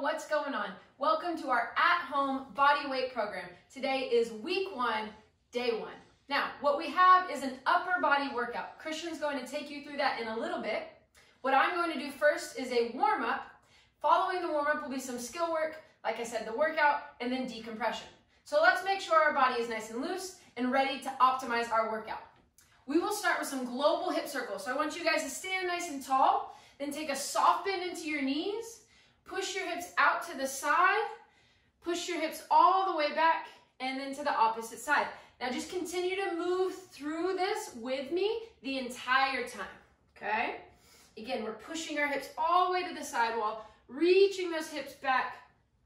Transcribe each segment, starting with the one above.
what's going on? Welcome to our at-home body weight program. Today is week one, day one. Now, what we have is an upper body workout. Christian's going to take you through that in a little bit. What I'm going to do first is a warm-up. Following the warm-up will be some skill work, like I said, the workout, and then decompression. So let's make sure our body is nice and loose and ready to optimize our workout. We will start with some global hip circles. So I want you guys to stand nice and tall, then take a soft bend into your knees, Push your hips out to the side. Push your hips all the way back and then to the opposite side. Now just continue to move through this with me the entire time, okay? Again, we're pushing our hips all the way to the side wall, reaching those hips back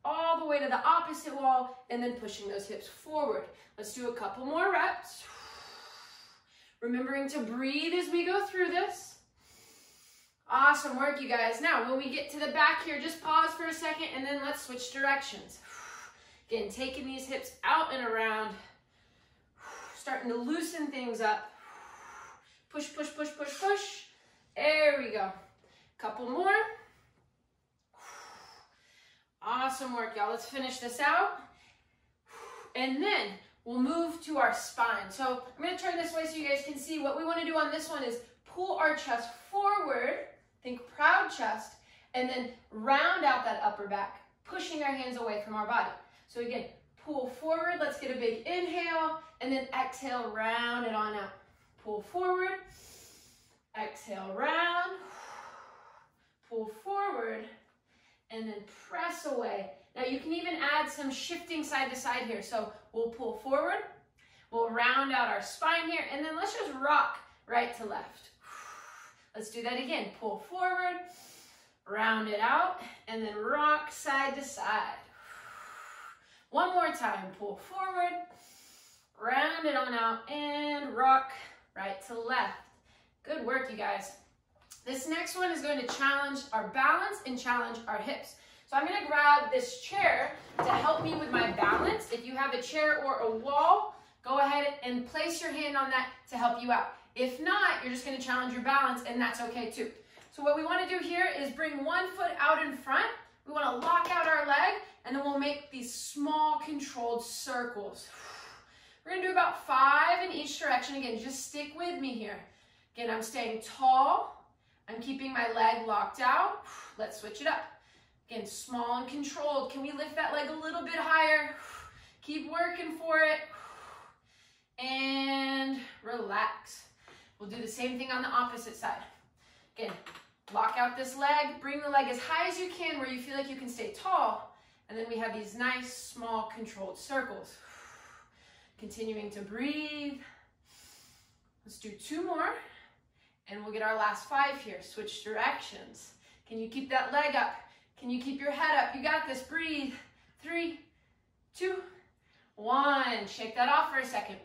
all the way to the opposite wall, and then pushing those hips forward. Let's do a couple more reps. Remembering to breathe as we go through this. Awesome work, you guys. Now, when we get to the back here, just pause for a second and then let's switch directions. Again, taking these hips out and around, starting to loosen things up. Push, push, push, push, push. There we go. Couple more. Awesome work, y'all. Let's finish this out. And then we'll move to our spine. So I'm going to turn this way so you guys can see. What we want to do on this one is pull our chest forward Think proud chest, and then round out that upper back, pushing our hands away from our body. So again, pull forward, let's get a big inhale, and then exhale, round it on out. Pull forward, exhale, round, pull forward, and then press away. Now you can even add some shifting side to side here. So we'll pull forward, we'll round out our spine here, and then let's just rock right to left. Let's do that again. Pull forward, round it out, and then rock side to side. One more time. Pull forward, round it on out, and rock right to left. Good work, you guys. This next one is going to challenge our balance and challenge our hips. So I'm going to grab this chair to help me with my balance. If you have a chair or a wall, go ahead and place your hand on that to help you out. If not, you're just gonna challenge your balance and that's okay too. So what we wanna do here is bring one foot out in front. We wanna lock out our leg and then we'll make these small controlled circles. We're gonna do about five in each direction. Again, just stick with me here. Again, I'm staying tall. I'm keeping my leg locked out. Let's switch it up. Again, small and controlled. Can we lift that leg a little bit higher? Keep working for it. And relax. We'll do the same thing on the opposite side. Again, lock out this leg, bring the leg as high as you can where you feel like you can stay tall, and then we have these nice, small, controlled circles. Continuing to breathe. Let's do two more, and we'll get our last five here. Switch directions. Can you keep that leg up? Can you keep your head up? You got this. Breathe. Three, two, one. Shake that off for a second.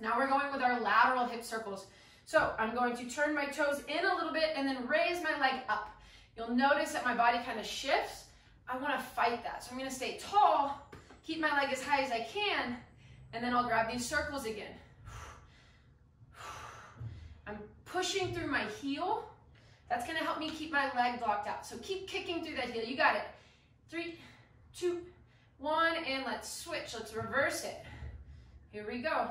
Now we're going with our lateral hip circles. So I'm going to turn my toes in a little bit and then raise my leg up. You'll notice that my body kind of shifts. I want to fight that. So I'm going to stay tall, keep my leg as high as I can, and then I'll grab these circles again. I'm pushing through my heel. That's going to help me keep my leg blocked out. So keep kicking through that heel. You got it. Three, two, one, and let's switch. Let's reverse it. Here we go.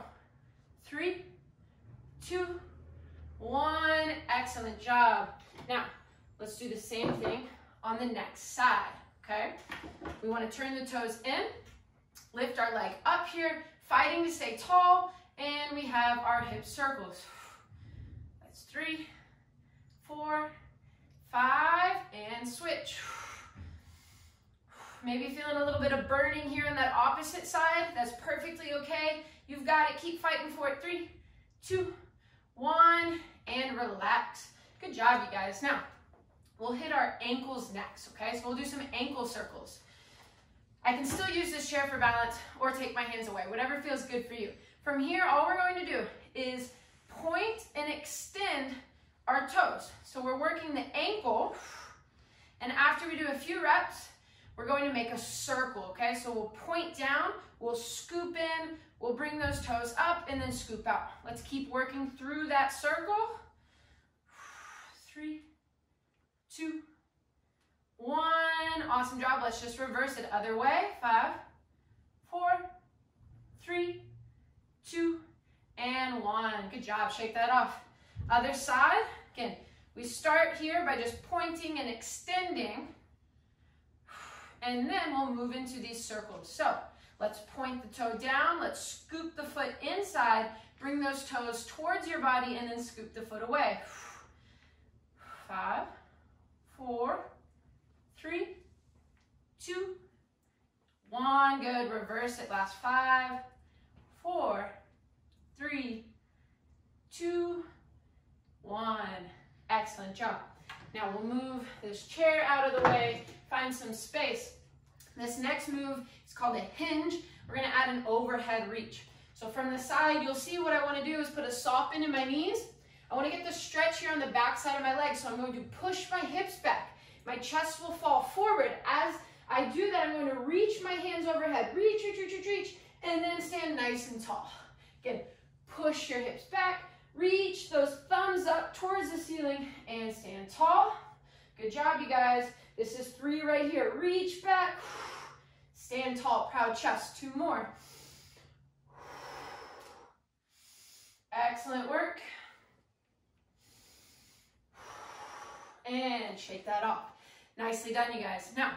Three, two, one, excellent job. Now, let's do the same thing on the next side, okay? We wanna turn the toes in, lift our leg up here, fighting to stay tall, and we have our hip circles. That's three, four, five, and switch. Maybe feeling a little bit of burning here on that opposite side. That's perfectly okay. You've got it. Keep fighting for it. Three, two, one, and relax. Good job, you guys. Now, we'll hit our ankles next, okay? So we'll do some ankle circles. I can still use this chair for balance or take my hands away, whatever feels good for you. From here, all we're going to do is point and extend our toes. So we're working the ankle, and after we do a few reps, we're going to make a circle, okay? So we'll point down, we'll scoop in, we'll bring those toes up, and then scoop out. Let's keep working through that circle. Three, two, one. Awesome. Job. Let's just reverse it. Other way. Five, four, three, two, and one. Good job. Shake that off. Other side. Again, we start here by just pointing and extending. And then we'll move into these circles. So let's point the toe down. Let's scoop the foot inside. Bring those toes towards your body and then scoop the foot away. Five, four, three, two, one. Good. Reverse it. Last five, four, three, two, one. Excellent job. Now we'll move this chair out of the way, find some space. This next move is called a hinge. We're gonna add an overhead reach. So from the side, you'll see what I wanna do is put a soften in my knees. I wanna get the stretch here on the back side of my legs. So I'm going to push my hips back. My chest will fall forward. As I do that, I'm going to reach my hands overhead. Reach, reach, reach, reach, reach, and then stand nice and tall. Again, push your hips back, Reach those thumbs up towards the ceiling and stand tall. Good job, you guys. This is three right here. Reach back. Stand tall, proud chest. Two more. Excellent work. And shake that off. Nicely done, you guys. Now,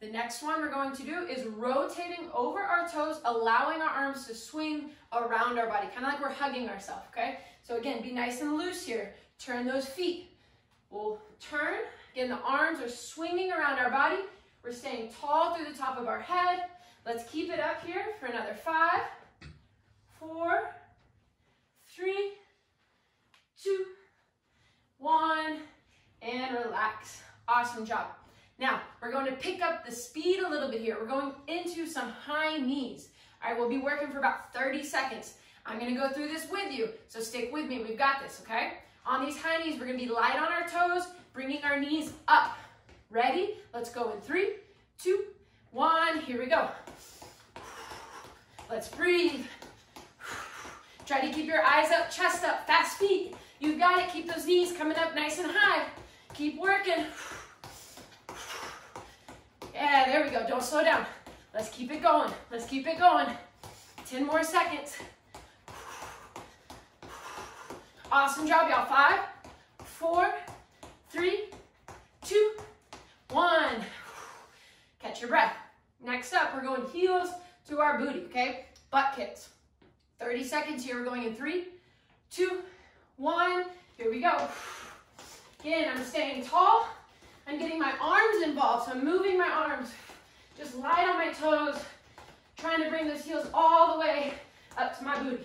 the next one we're going to do is rotating over our toes, allowing our arms to swing around our body, kind of like we're hugging ourselves, okay? So again, be nice and loose here. Turn those feet. We'll turn. Again, the arms are swinging around our body. We're staying tall through the top of our head. Let's keep it up here for another five, four, three, two, one, and relax. Awesome job. Now, we're going to pick up the speed a little bit here. We're going into some high knees. All right, we'll be working for about 30 seconds. I'm gonna go through this with you, so stick with me. We've got this, okay? On these high knees, we're gonna be light on our toes, bringing our knees up. Ready? Let's go in three, two, one. Here we go. Let's breathe. Try to keep your eyes up, chest up, fast feet. You got it. Keep those knees coming up nice and high. Keep working. Yeah, there we go. Don't slow down. Let's keep it going. Let's keep it going. 10 more seconds. Awesome job, y'all. Five, four, three, two, one. Catch your breath. Next up, we're going heels to our booty, okay? Butt kicks. 30 seconds here. We're going in three, two, one. Here we go. Again, I'm staying tall. I'm getting my arms involved, so I'm moving my arms. Just light on my toes, trying to bring those heels all the way up to my booty.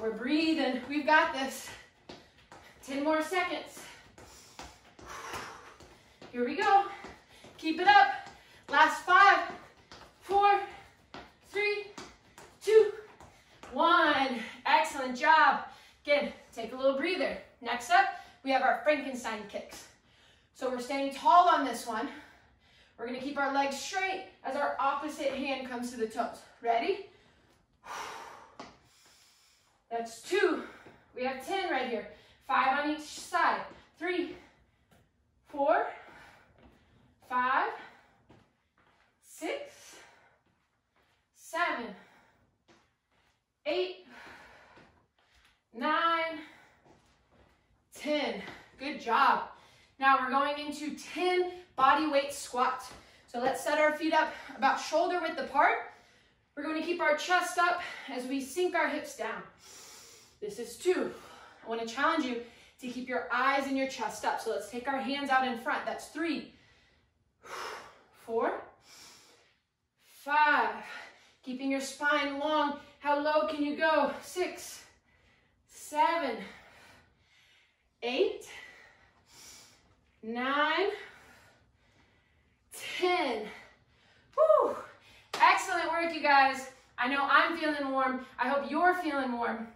We're breathing. We've got this. 10 more seconds. Here we go. Keep it up. Last five, four, three, two, one. Excellent job. Again, take a little breather. Next up, we have our Frankenstein kicks. So we're staying tall on this one. We're gonna keep our legs straight as our opposite hand comes to the toes. Ready? That's two. We have 10 right here. Five on each side. Three, four, five, six, seven, eight, nine, ten. Good job. Now we're going into 10 body weight squats. So let's set our feet up about shoulder width apart. We're going to keep our chest up as we sink our hips down. This is two. I want to challenge you to keep your eyes and your chest up. So let's take our hands out in front. That's three, four, five. Keeping your spine long. How low can you go? Six, seven, eight, nine, ten. Woo! Excellent work, you guys. I know I'm feeling warm. I hope you're feeling warm.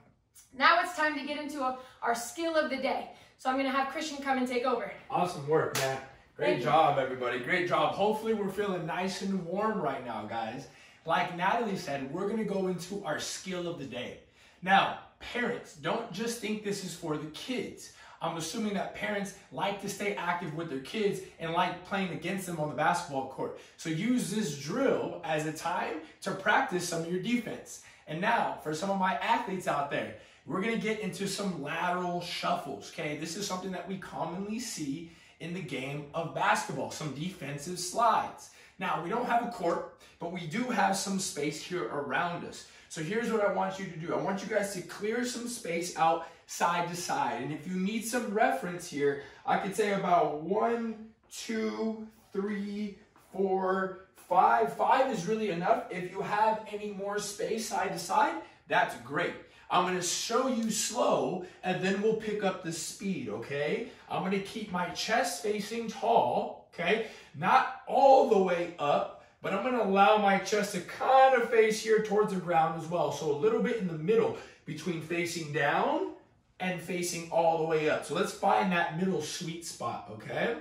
Now it's time to get into a, our skill of the day. So I'm going to have Christian come and take over. Awesome work, Nat. Great Thank job, you. everybody. Great job. Hopefully, we're feeling nice and warm right now, guys. Like Natalie said, we're going to go into our skill of the day. Now, parents, don't just think this is for the kids. I'm assuming that parents like to stay active with their kids and like playing against them on the basketball court. So use this drill as a time to practice some of your defense. And now, for some of my athletes out there, we're gonna get into some lateral shuffles, okay? This is something that we commonly see in the game of basketball, some defensive slides. Now, we don't have a court, but we do have some space here around us. So here's what I want you to do. I want you guys to clear some space out side to side. And if you need some reference here, I could say about one, two, three, four, five. Five is really enough. If you have any more space side to side, that's great. I'm gonna show you slow and then we'll pick up the speed, okay? I'm gonna keep my chest facing tall, okay? Not all the way up, but I'm gonna allow my chest to kind of face here towards the ground as well. So a little bit in the middle between facing down and facing all the way up. So let's find that middle sweet spot, okay?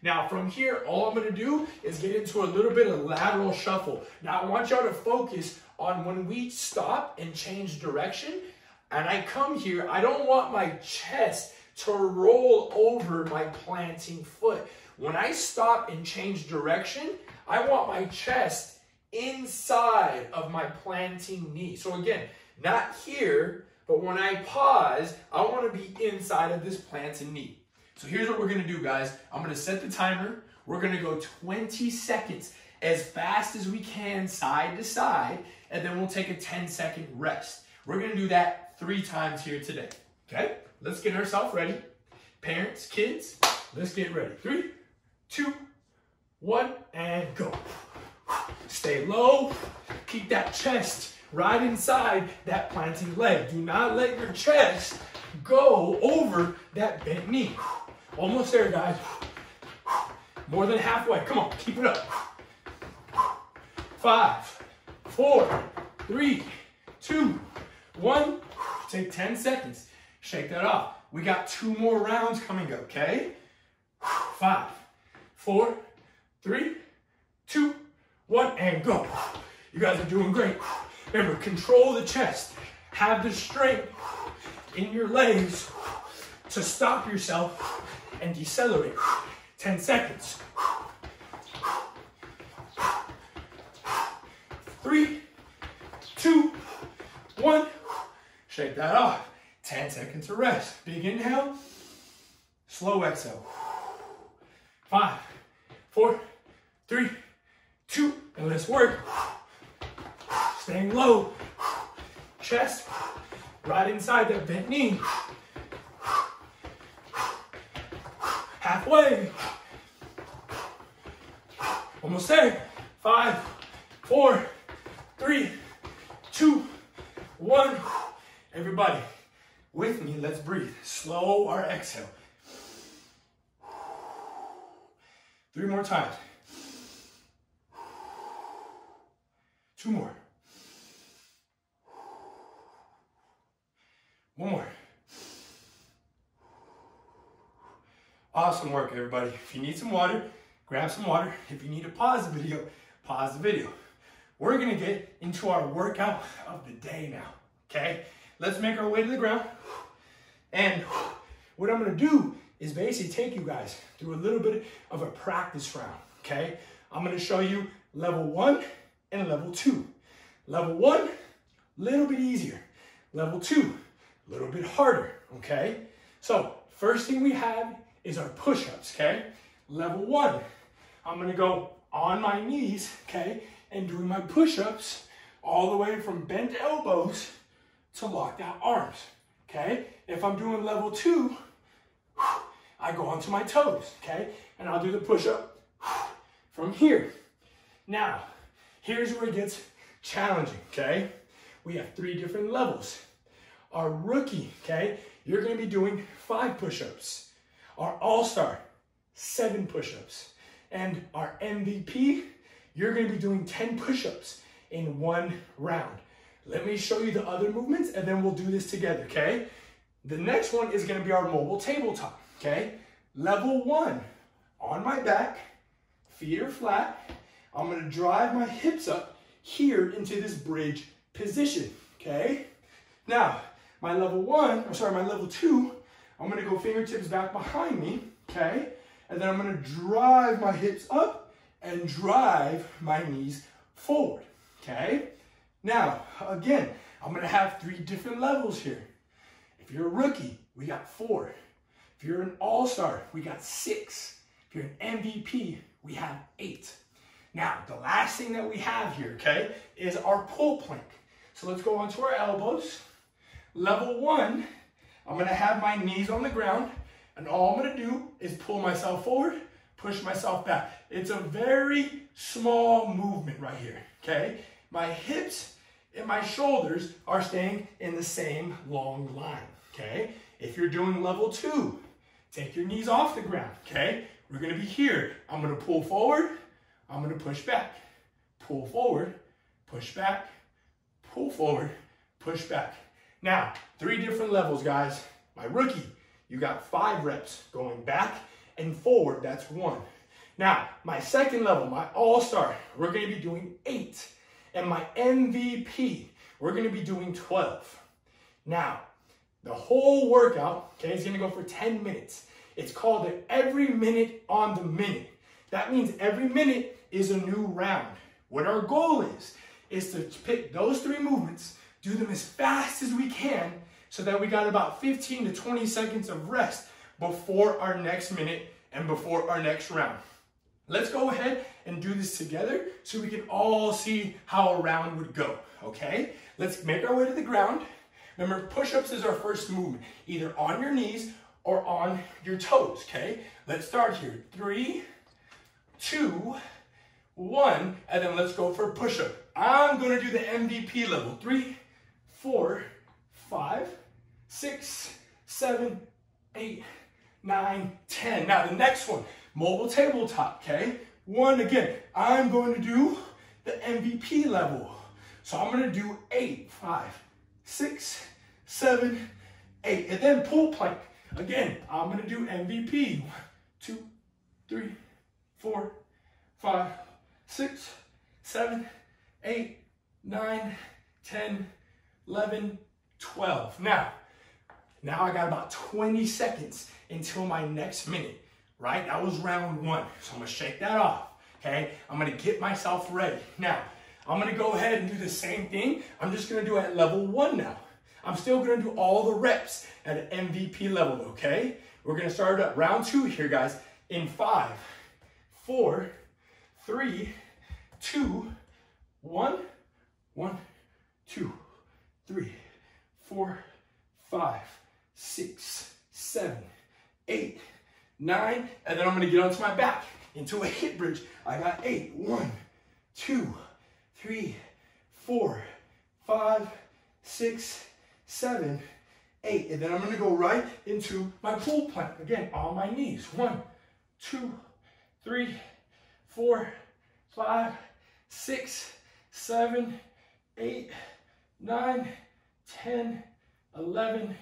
Now from here, all I'm gonna do is get into a little bit of lateral shuffle. Now I want y'all to focus on when we stop and change direction, and I come here, I don't want my chest to roll over my planting foot. When I stop and change direction, I want my chest inside of my planting knee. So again, not here, but when I pause, I want to be inside of this planting knee. So here's what we're going to do, guys. I'm going to set the timer. We're going to go 20 seconds as fast as we can side to side, and then we'll take a 10 second rest. We're going to do that three times here today. Okay? Let's get ourselves ready. Parents, kids, let's get ready. Three, two, one, and go. Stay low. Keep that chest right inside that planting leg. Do not let your chest go over that bent knee. Almost there, guys. More than halfway. Come on, keep it up. Five, four, three, two, one. Take 10 seconds. Shake that off. We got two more rounds coming okay? Five, four, three, two, one, and go. You guys are doing great. Remember, control the chest. Have the strength in your legs to stop yourself and decelerate. 10 seconds. Three, two, one. Shake that off. 10 seconds of rest. Big inhale, slow exhale. Five, four, three, two, and let's work. Staying low. Chest right inside that bent knee. Halfway. Almost there. Five, four, three, two, one. Everybody, with me, let's breathe. Slow our exhale. Three more times. Two more. One more. Awesome work, everybody. If you need some water, grab some water. If you need to pause the video, pause the video. We're gonna get into our workout of the day now, okay? Let's make our way to the ground. And what I'm gonna do is basically take you guys through a little bit of a practice round, okay? I'm gonna show you level one and level two. Level one, little bit easier. Level two, a little bit harder, okay? So first thing we have is our push-ups, okay? Level one, I'm gonna go on my knees, okay? And doing my push-ups all the way from bent elbows to locked out arms, okay? If I'm doing level two, I go onto my toes, okay? And I'll do the push-up from here. Now, here's where it gets challenging, okay? We have three different levels. Our rookie, okay, you're gonna be doing five push-ups. Our all-star, seven push-ups. And our MVP, you're gonna be doing 10 push-ups in one round. Let me show you the other movements and then we'll do this together, okay? The next one is gonna be our mobile tabletop, okay? Level one, on my back, feet are flat. I'm gonna drive my hips up here into this bridge position, okay? Now, my level one, I'm sorry, my level two, I'm gonna go fingertips back behind me, okay? And then I'm gonna drive my hips up and drive my knees forward, okay? Now, again, I'm gonna have three different levels here. If you're a rookie, we got four. If you're an all-star, we got six. If you're an MVP, we have eight. Now, the last thing that we have here, okay, is our pull plank. So let's go onto our elbows. Level one, I'm gonna have my knees on the ground, and all I'm gonna do is pull myself forward, push myself back. It's a very small movement right here, okay? My hips and my shoulders are staying in the same long line, okay? If you're doing level two, take your knees off the ground, okay? We're gonna be here. I'm gonna pull forward, I'm gonna push back. Pull forward, push back, pull forward, push back. Now, three different levels, guys. My rookie, you got five reps going back and forward, that's one. Now, my second level, my all-star, we're gonna be doing eight. And my MVP, we're gonna be doing 12. Now, the whole workout, okay, is gonna go for 10 minutes. It's called the every minute on the minute. That means every minute is a new round. What our goal is, is to pick those three movements, do them as fast as we can, so that we got about 15 to 20 seconds of rest before our next minute and before our next round. Let's go ahead and do this together so we can all see how a round would go, okay? Let's make our way to the ground. Remember, push-ups is our first movement, either on your knees or on your toes, okay? Let's start here. Three, two, one, and then let's go for push-up. I'm gonna do the MVP level. Three, four, five, six, seven, eight, nine, ten. Now the next one, mobile tabletop, okay? One again, I'm going to do the MVP level. So I'm gonna do eight, five, six, seven, eight, and then pull plank. Again, I'm gonna do MVP. One, two, three, four, five, six, seven, eight, nine, ten. 10, 11, 12. Now, now I got about 20 seconds until my next minute, right? That was round one. So I'm gonna shake that off, okay? I'm gonna get myself ready. Now, I'm gonna go ahead and do the same thing. I'm just gonna do it at level one now. I'm still gonna do all the reps at an MVP level, okay? We're gonna start at round two here, guys, in five, four, three, two, one, one, two, three, four, five, six, seven, eight, nine, and then I'm gonna get onto my back into a hip bridge. I got eight. One, two, three, four, five, six, seven, eight. And then I'm gonna go right into my pull plank. Again, on my knees. One, two, three, four, five, six, seven, eight, nine, 10, 11,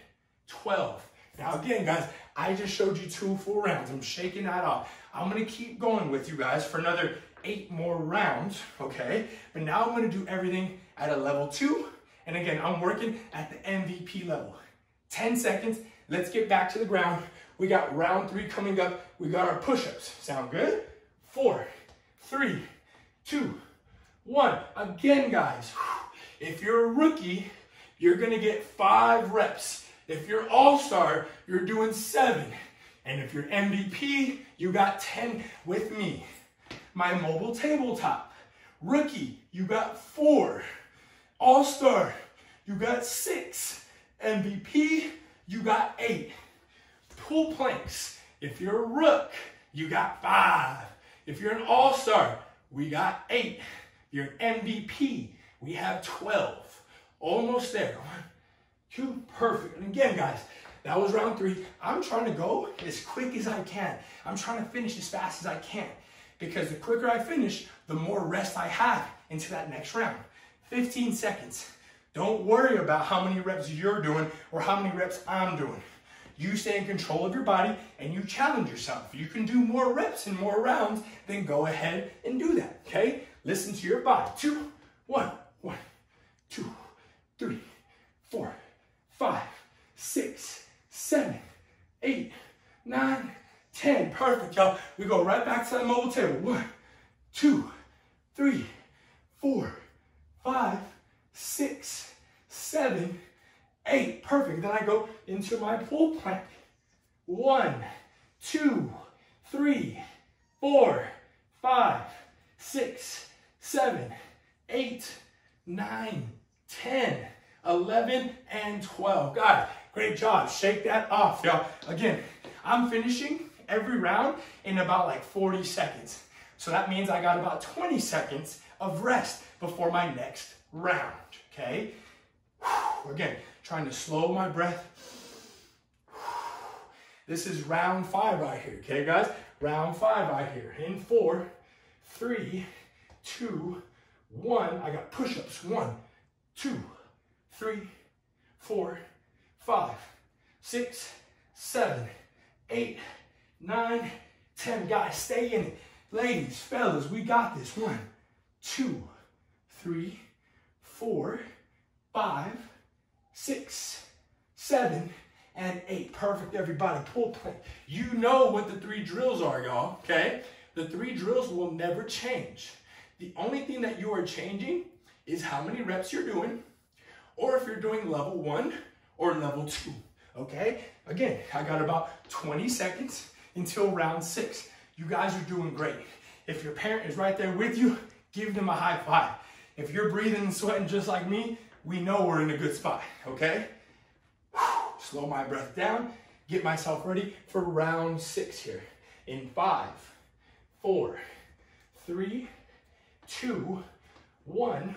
12. Now again, guys, I just showed you two full rounds. I'm shaking that off. I'm gonna keep going with you guys for another eight more rounds, okay? But now I'm gonna do everything at a level two. And again, I'm working at the MVP level. 10 seconds, let's get back to the ground. We got round three coming up. We got our push-ups. Sound good? Four, three, two, one. Again, guys, if you're a rookie, you're gonna get five reps. If you're all-star, you're doing seven. And if you're MVP, you got 10 with me. My mobile tabletop. Rookie, you got four. All-star, you got six. MVP, you got eight. Pull planks, if you're a rook, you got five. If you're an all-star, we got eight. If you're an MVP, we have 12. Almost there. One, two, perfect. And again, guys, that was round three. I'm trying to go as quick as I can. I'm trying to finish as fast as I can because the quicker I finish, the more rest I have into that next round. 15 seconds. Don't worry about how many reps you're doing or how many reps I'm doing. You stay in control of your body and you challenge yourself. You can do more reps and more rounds, then go ahead and do that, okay? Listen to your body. Two, one, two, three, four, five, six, seven, eight, nine, ten. Perfect, y'all. We go right back to that mobile table. One, two, three, four, five, six, seven, eight. Perfect. Then I go into my pull plank. One, two, three, four, five, six, seven, eight, nine, 10, 11, and 12. Got it. Great job. Shake that off, y'all. Again, I'm finishing every round in about like 40 seconds. So that means I got about 20 seconds of rest before my next round, okay? Again, trying to slow my breath. This is round five right here, okay, guys? Round five right here. In four, three, two, one. I got push-ups. One, two, three, four, five, six, seven, eight, nine, ten. Guys, stay in it. Ladies, fellas, we got this. One, two, three, four, five, six, seven, and eight. Perfect, everybody. Pull plank. You know what the three drills are, y'all, okay? The three drills will never change. The only thing that you are changing is how many reps you're doing, or if you're doing level one or level two, okay? Again, I got about 20 seconds until round six. You guys are doing great. If your parent is right there with you, give them a high five. If you're breathing and sweating just like me, we know we're in a good spot, okay? Slow my breath down, get myself ready for round six here. In five, four, three, two, one.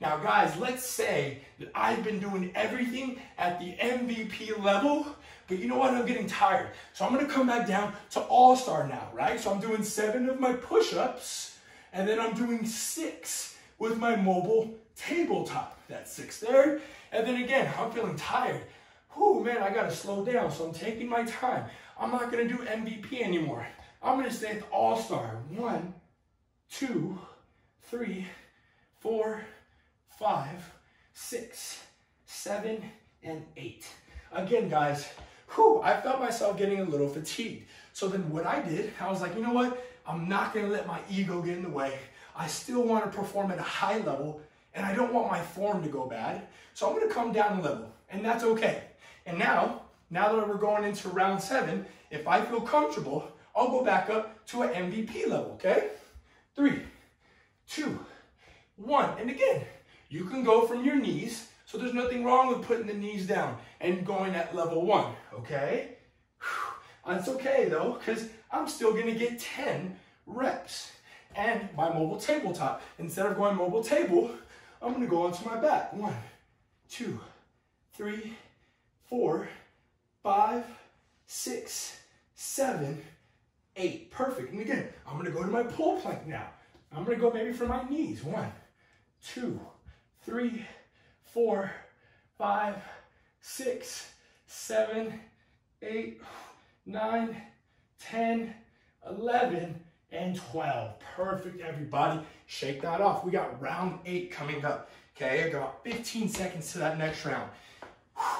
Now, guys, let's say that I've been doing everything at the MVP level, but you know what? I'm getting tired. So I'm gonna come back down to all star now, right? So I'm doing seven of my push ups, and then I'm doing six with my mobile tabletop. That's six there. And then again, I'm feeling tired. Whew, man, I gotta slow down. So I'm taking my time. I'm not gonna do MVP anymore. I'm gonna stay at the all star. One, two, three, four, five, six, seven, and eight. Again, guys, whew, I felt myself getting a little fatigued. So then what I did, I was like, you know what? I'm not gonna let my ego get in the way. I still wanna perform at a high level and I don't want my form to go bad. So I'm gonna come down a level and that's okay. And now, now that we're going into round seven, if I feel comfortable, I'll go back up to an MVP level, okay? Three, two, one. And again, you can go from your knees. So there's nothing wrong with putting the knees down and going at level one, okay? That's okay though, because I'm still gonna get 10 reps. And my mobile tabletop, instead of going mobile table, I'm gonna go onto my back. One, two, three, four, five, six, seven, eight. Perfect. And again, I'm gonna go to my pull plank now. I'm gonna go maybe for my knees. One, two, three, four, five, six, seven, eight, nine, 10, 11, and 12. Perfect, everybody. Shake that off. We got round eight coming up. Okay, I got 15 seconds to that next round.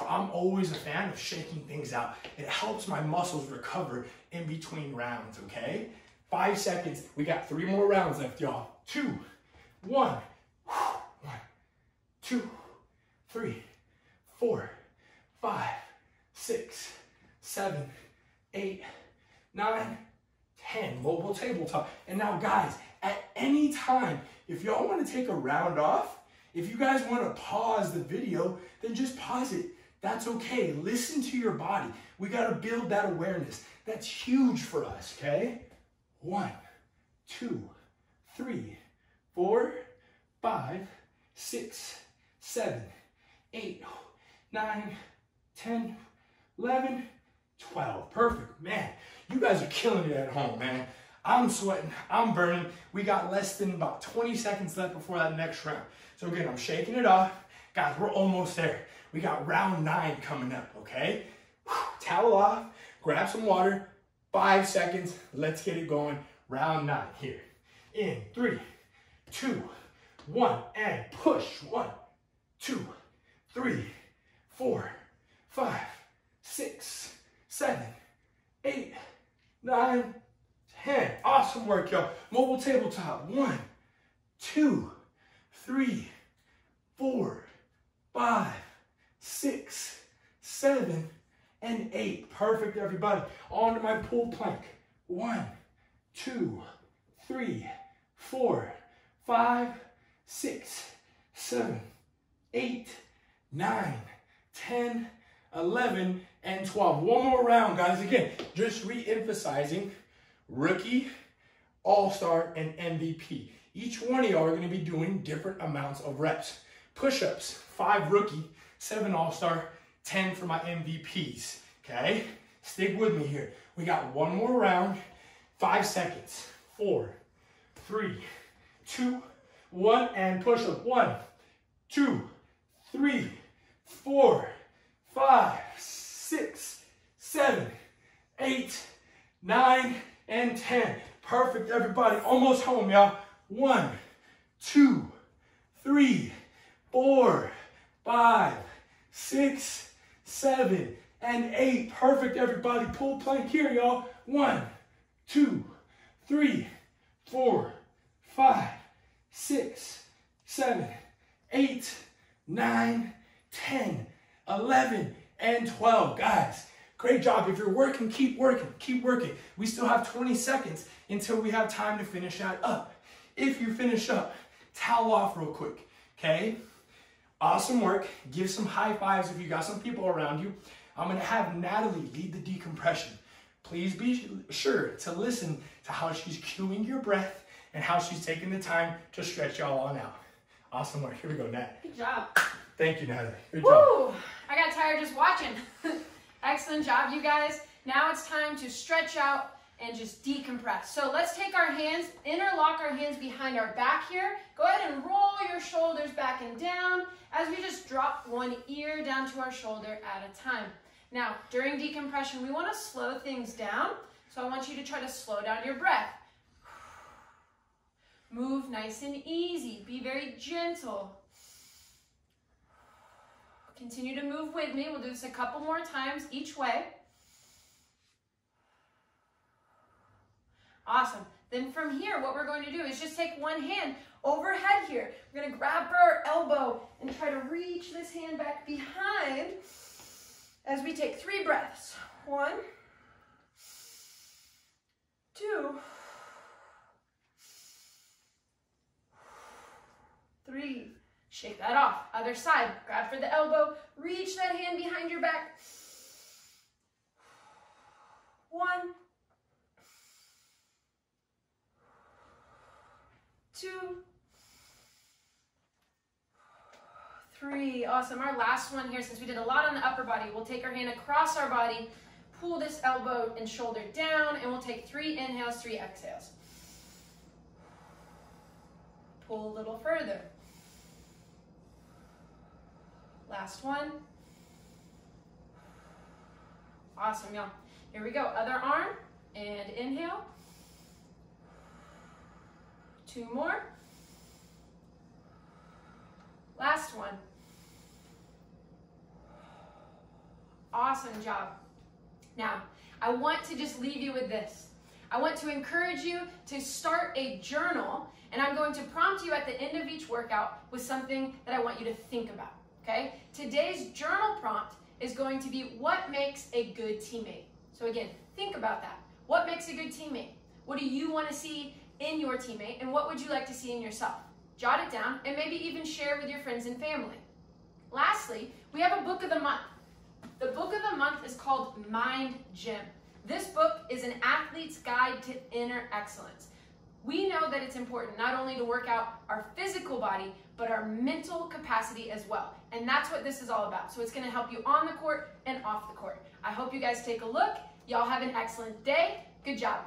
I'm always a fan of shaking things out. It helps my muscles recover in between rounds, okay? Five seconds. We got three more rounds left, y'all. Two, one, one, two, three, four, five, six, seven, eight, nine, ten. Mobile tabletop. And now, guys, at any time, if y'all want to take a round off, if you guys want to pause the video, then just pause it. That's okay. Listen to your body. We got to build that awareness. That's huge for us, okay? One, two, three, four, five, six, seven, eight, nine, 10, 11, 12. Perfect. Man, you guys are killing it at home, man. I'm sweating. I'm burning. We got less than about 20 seconds left before that next round. So again, I'm shaking it off. Guys, we're almost there. We got round nine coming up, okay? Towel off, grab some water, Five seconds. Let's get it going. Round nine here. In three, two, one, and push. One, two, three, four, five, six, seven eight, nine, ten. Awesome work, y'all. Mobile tabletop. One, two, three, four, five, six, seven, and eight. Perfect, everybody. On to my pull plank. One, two, three, four, five, six, seven, eight, nine, ten, eleven, and 12. One more round, guys. Again, just re-emphasizing rookie, all-star, and MVP. Each one of y'all are going to be doing different amounts of reps. Push-ups, five rookie, seven all-star, 10 for my MVPs, okay? Stick with me here. We got one more round, five seconds. Four, three, two, one, and push up. One, two, three, four, five, six, seven, eight, nine, and 10. Perfect, everybody. Almost home, y'all. One, two, three, four, five, six, seven, and eight. Perfect, everybody. Pull plank here, y'all. One, two, three, four, five, six, seven, eight, nine, 10, 11, and 12. Guys, great job. If you're working, keep working, keep working. We still have 20 seconds until we have time to finish that up. If you finish up, towel off real quick, okay? Awesome work. Give some high fives if you got some people around you. I'm gonna have Natalie lead the decompression. Please be sure to listen to how she's cueing your breath and how she's taking the time to stretch y'all on out. Awesome work. Here we go, Nat. Good job. Thank you, Natalie. Good Woo! job. I got tired just watching. Excellent job, you guys. Now it's time to stretch out and just decompress. So let's take our hands, interlock our hands behind our back here. Go ahead and roll your shoulders back and down as we just drop one ear down to our shoulder at a time. Now, during decompression, we want to slow things down. So I want you to try to slow down your breath. Move nice and easy. Be very gentle. Continue to move with me. We'll do this a couple more times each way. Awesome. Then from here, what we're going to do is just take one hand overhead here. We're going to grab our elbow and try to reach this hand back behind as we take three breaths. One, two, three. Shake that off. Other side. Grab for the elbow. Reach that hand behind your back. One, two, three. Awesome. Our last one here, since we did a lot on the upper body, we'll take our hand across our body, pull this elbow and shoulder down, and we'll take three inhales, three exhales. Pull a little further. Last one. Awesome, y'all. Here we go. Other arm and inhale. Two more. Last one. Awesome job. Now, I want to just leave you with this. I want to encourage you to start a journal, and I'm going to prompt you at the end of each workout with something that I want you to think about. Okay? Today's journal prompt is going to be what makes a good teammate. So again, think about that. What makes a good teammate? What do you want to see in your teammate and what would you like to see in yourself? Jot it down and maybe even share with your friends and family. Lastly, we have a book of the month. The book of the month is called Mind Gym. This book is an athlete's guide to inner excellence. We know that it's important not only to work out our physical body, but our mental capacity as well. And that's what this is all about. So it's going to help you on the court and off the court. I hope you guys take a look. Y'all have an excellent day. Good job.